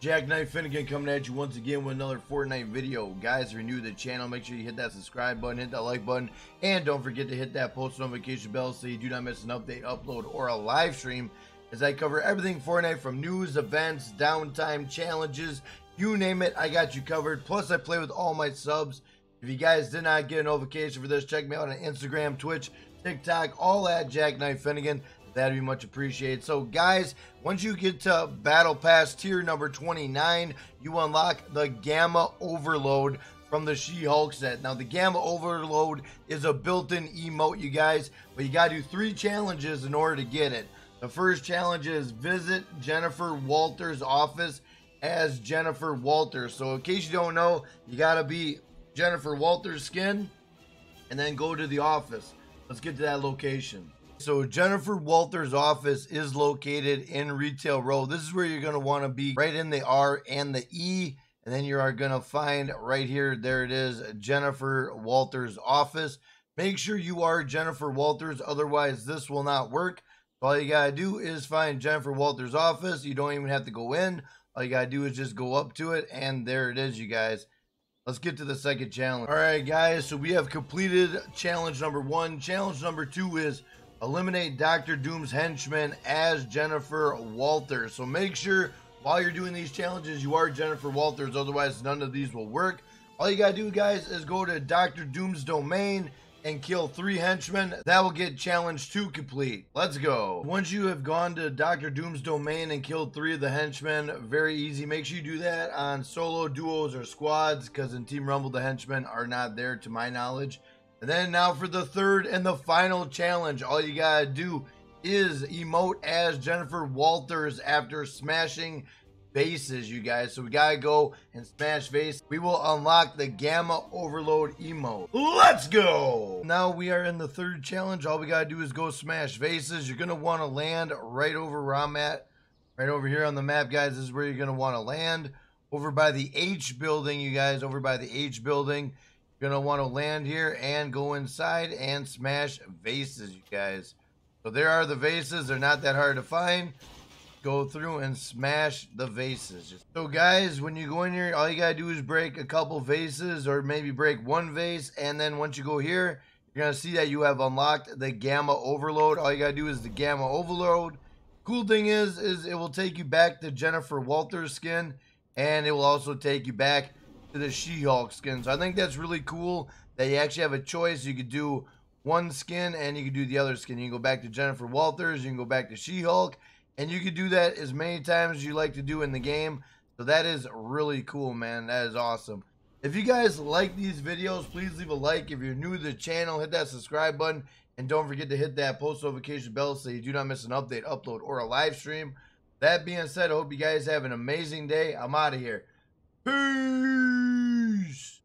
Jackknife Finnegan coming at you once again with another Fortnite video. Guys, if you're new to the channel, make sure you hit that subscribe button, hit that like button, and don't forget to hit that post notification bell so you do not miss an update, upload, or a live stream as I cover everything Fortnite from news, events, downtime, challenges, you name it, I got you covered. Plus, I play with all my subs. If you guys did not get a notification for this, check me out on Instagram, Twitch, TikTok, all at Jack Jackknife Finnegan. That'd be much appreciated. So, guys, once you get to Battle Pass tier number 29, you unlock the Gamma Overload from the She-Hulk set. Now, the Gamma Overload is a built-in emote, you guys, but you gotta do three challenges in order to get it. The first challenge is visit Jennifer Walters' office as Jennifer Walters. So, in case you don't know, you gotta be Jennifer Walters' skin and then go to the office. Let's get to that location. So Jennifer Walters' office is located in Retail Row. This is where you're going to want to be right in the R and the E. And then you are going to find right here, there it is, Jennifer Walters' office. Make sure you are Jennifer Walters, otherwise this will not work. All you got to do is find Jennifer Walters' office. You don't even have to go in. All you got to do is just go up to it. And there it is, you guys. Let's get to the second challenge. All right, guys. So we have completed challenge number one. Challenge number two is eliminate Doctor Doom's henchman as Jennifer Walters. So make sure while you're doing these challenges, you are Jennifer Walters. Otherwise, none of these will work. All you gotta do, guys, is go to Doctor Doom's domain and kill three henchmen. That will get challenge two complete. Let's go. Once you have gone to Doctor Doom's domain and killed three of the henchmen, very easy. Make sure you do that on solo, duos, or squads, because in Team Rumble, the henchmen are not there to my knowledge. And then now for the third and the final challenge, all you gotta do is emote as Jennifer Walters after smashing bases, you guys. So we gotta go and smash base. We will unlock the Gamma Overload emote. Let's go! Now we are in the third challenge. All we gotta do is go smash vases. You're gonna wanna land right over where I'm at. Right over here on the map, guys. This is where you're gonna wanna land. Over by the H building, you guys. Over by the H building. To want to land here and go inside and smash vases, you guys. So there are the vases. They're not that hard to find. Go through and smash the vases. So guys, when you go in here, all you got to do is break a couple vases or maybe break one vase. And then once you go here, you're to see that you have unlocked the Gamma Overload. All you got to do is the Gamma Overload. Cool thing is, is it will take you back to Jennifer Walters' skin. And it will also take you back to the She-Hulk skin. So I think that's really cool that you actually have a choice. You could do one skin and you could do the other skin. You can go back to Jennifer Walters, you can go back to She-Hulk, and you could do that as many times as you like to do in the game. So that is really cool, man. That is awesome. If you guys like these videos, please leave a like. If you're new to the channel, hit that subscribe button. And don't forget to hit that post notification bell so you do not miss an update, upload, or a live stream. That being said, I hope you guys have an amazing day. I'm out of here. Peace.